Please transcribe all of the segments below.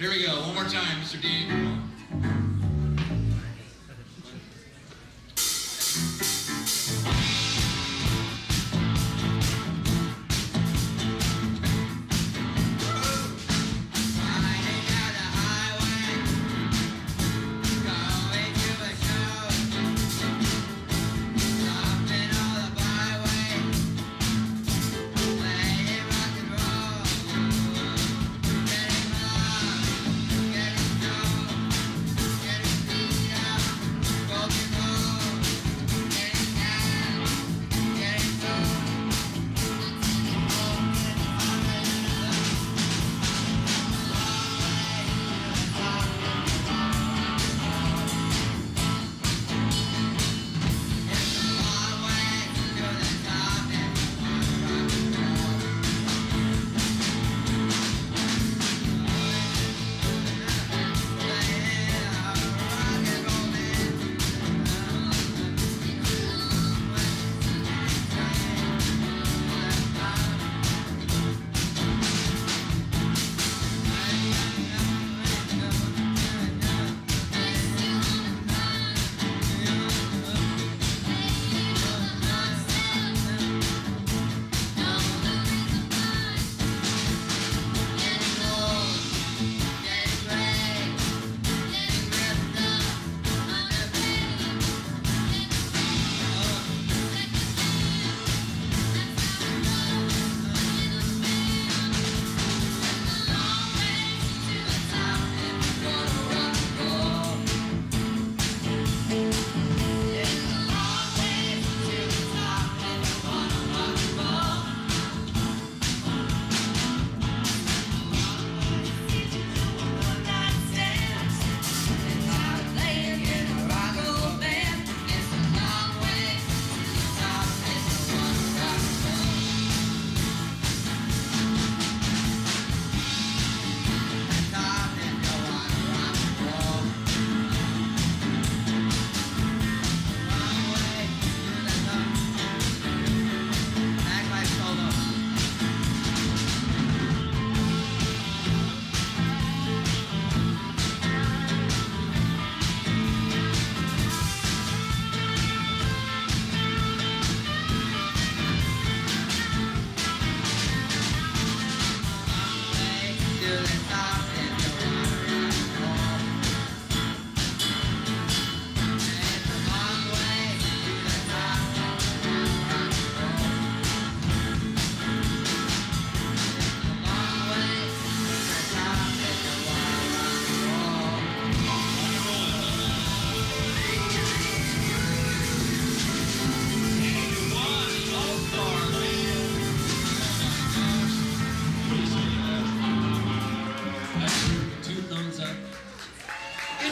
Here we go. One more time, Mr. Dean.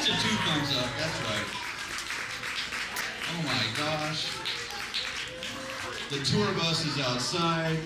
A two thumbs up. That's right. Oh my gosh. The tour bus is outside.